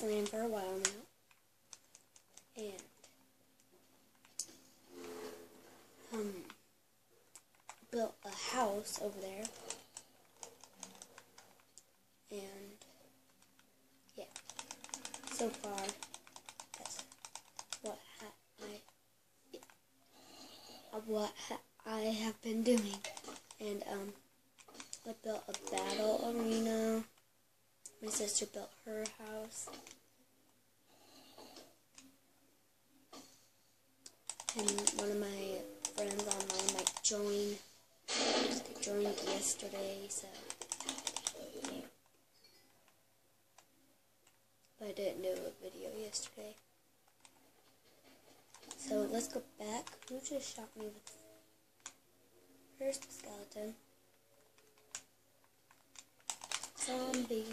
in this land for a while now. And um built a house over there. And yeah. So far that's what ha- I uh, what ha- I have been doing. And um I built a battle arena. My sister built her house. And one of my friends online might join. They joined yesterday, so. But I didn't do a video yesterday. So let's go back. Who just shot me with. Here's the skeleton. Zombie.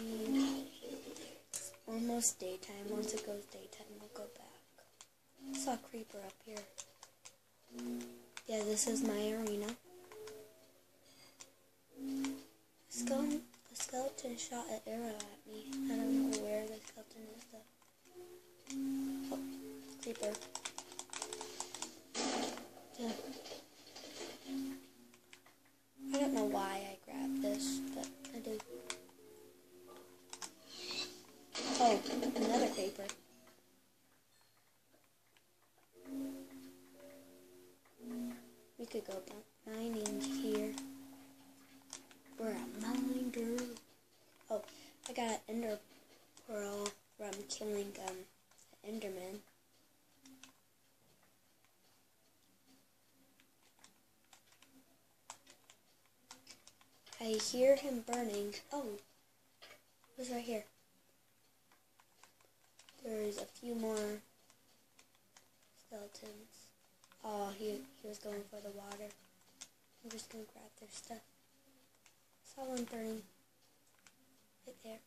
It's almost daytime. Once it goes daytime, we'll go back. I saw a creeper up here. Yeah, this is my arena. Skeleton, the skeleton shot an arrow at me. I don't know where the skeleton is though. Oh, creeper. Could go mining here. We're a miner. Oh, I got an ender pearl from killing um an enderman. I hear him burning. Oh, who's right here? There's a few more skeletons. Oh, he, he was going for the water. I'm just gonna grab their stuff. Saw one burning right there.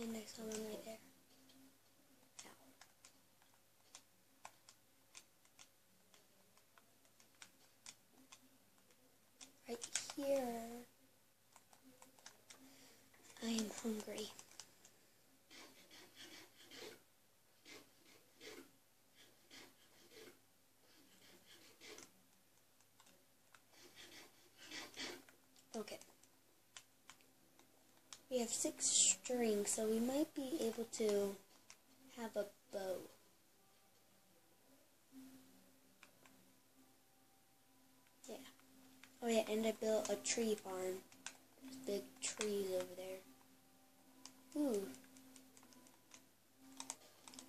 And I saw one right there. Ow. Right here. I am hungry. Okay. We have six strings, so we might be able to have a bow. Yeah. Oh yeah, and I built a tree farm. There's big trees over there. Ooh.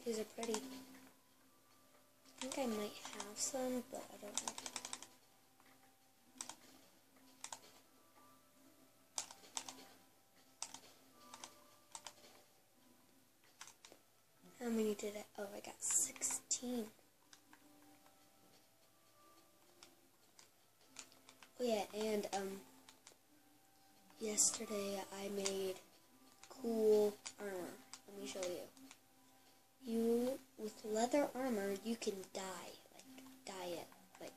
These are pretty. I think I might have some, but I don't know. How many did I? Oh, I got 16. Oh yeah, and um, yesterday I made cool armor. Let me show you. You with leather armor, you can dye, like dye it, like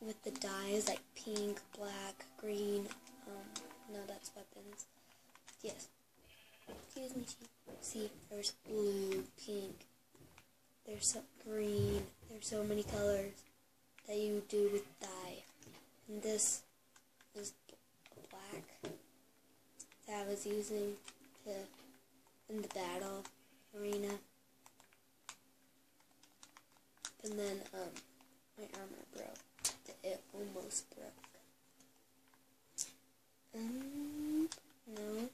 with the dyes like pink, black, green. Um, no, that's weapons. Yes. Excuse me. See, there's blue, pink. There's some green. There's so many colors that you do with dye. And this is black that I was using to in the battle arena. And then um my armor broke. It almost broke. Um no.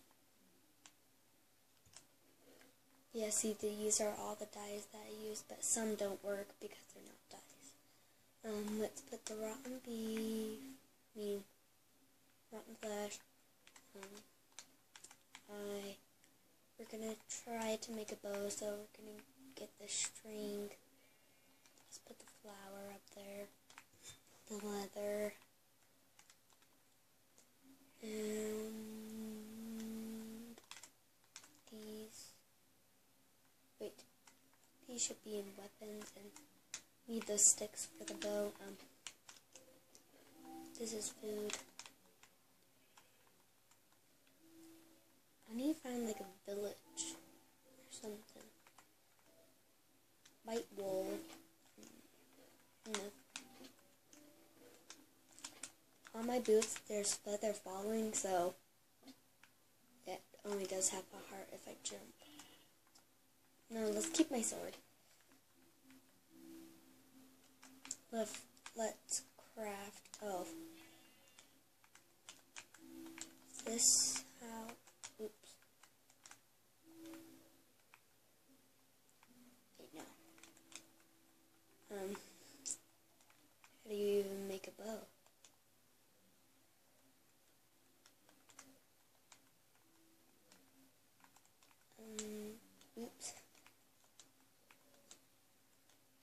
Yeah, see, these are all the dyes that I use, but some don't work because they're not dyes. Um, let's put the rotten beef, I mean, rotten flesh. Um, I, we're gonna try to make a bow, so we're gonna get the string. Let's put the flower up there, the leather, you should be in weapons and need those sticks for the bow. Um, this is food. I need to find like a village or something. White wool. No. On my boots, there's feather falling, so it only does half a heart if I jump. No, let's keep my sword. Let's, let's craft, oh. This how, oops. Wait, no. Um, how do you even make a bow? Um, oops.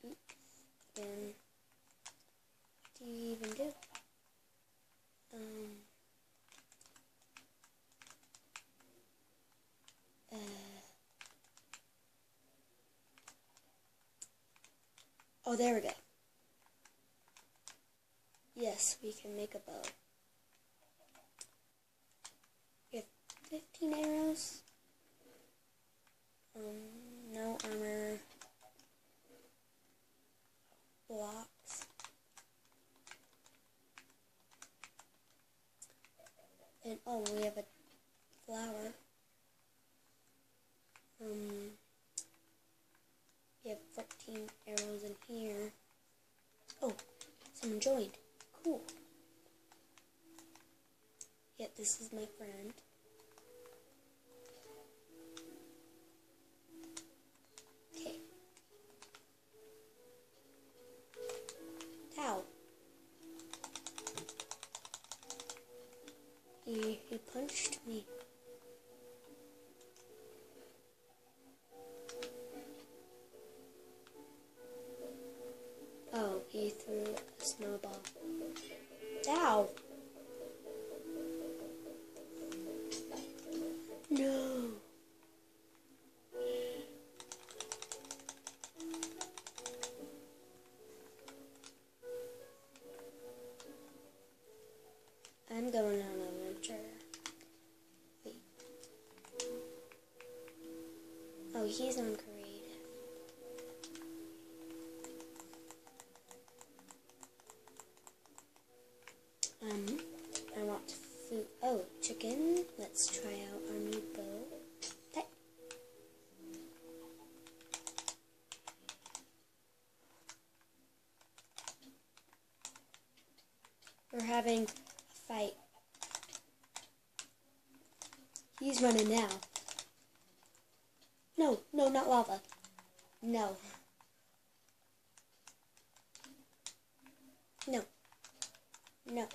Oops. Then, what do you even do? Um, uh, oh, there we go. Yes, we can make a bow. We have 15 arrows. Um, no armor. Blocks. And oh, we have a flower. Um, we have 14 arrows in here. Oh, joined. Cool. Yep, this is my friend. Okay. Ow. He, he punched me. I'm going on an adventure. Wait. Oh, he's on creative. Um, I want food. Oh, chicken. Let's try out our new bow. Okay. We're having fight. He's running now. No, no, not lava. No. No. No.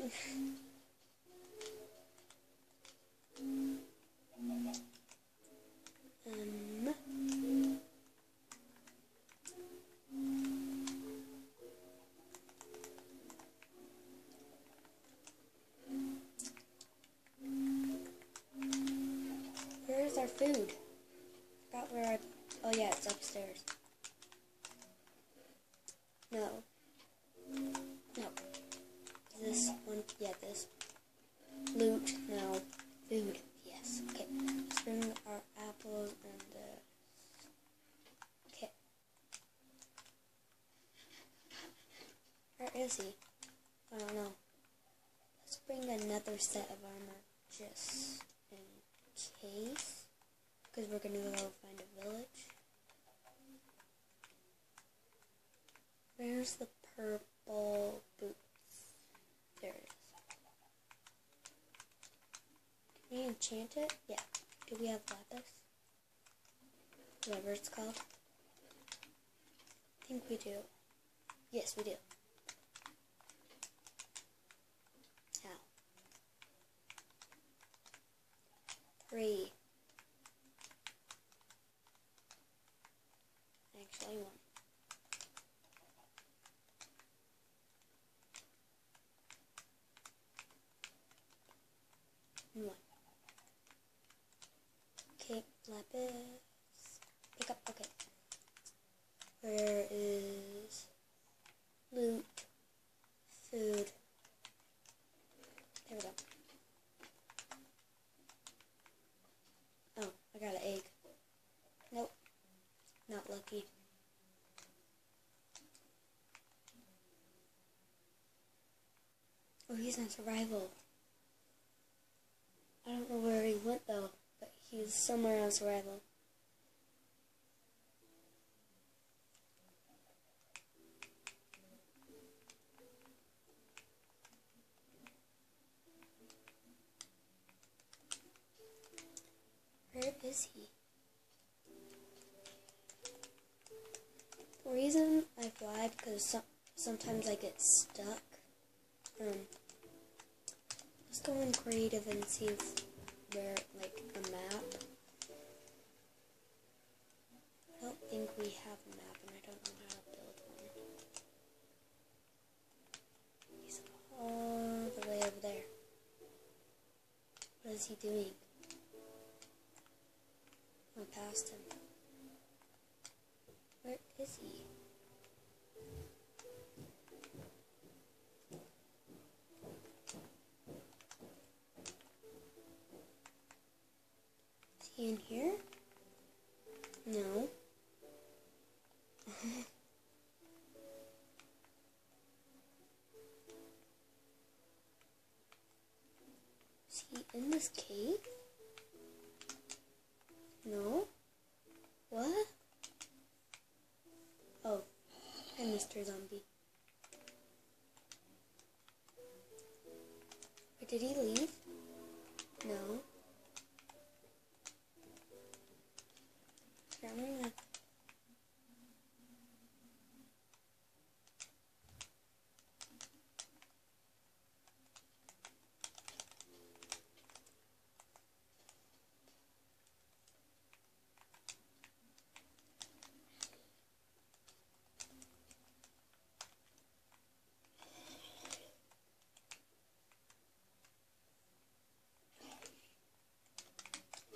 Mm-hmm. another set of armor just in case. Because we're gonna go find a village. Where's the purple boots? There it is. Can we enchant it? Yeah. Do we have lapis? Whatever it's called. I think we do. Yes, we do. Ow. Three. Actually, one. and one. Okay, lapis. Pick up. Okay. Where is loot? Food. There we go. Oh, I got an egg. Nope. Lucky. Oh, he's on survival. I don't know where he went though, but he's somewhere on survival. Where is he? Reason I fly because some, sometimes I get stuck. Um, let's go in creative and see if there like a map. I don't think we have a map, and I don't know how to build one. He's all the way over there. What is he doing? I passed him. He? Is he in here? No. Is he in this cave? No? Mr. Zombie. Or did he leave? No. Here, I'm gonna...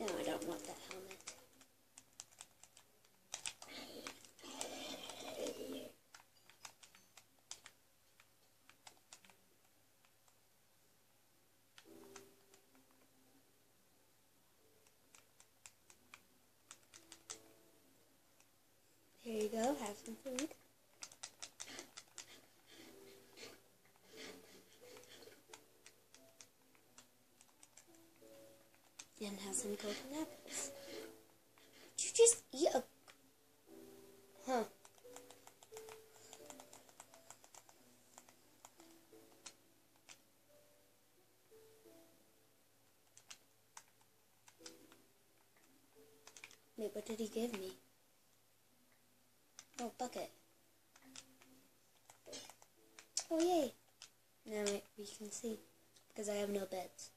No, I don't want that helmet. Here you go, have some food. And have some golden apples. Did you just eat a... Huh. Wait, what did he give me? Oh, bucket. Oh, yay. Now we can see. Because I have no beds.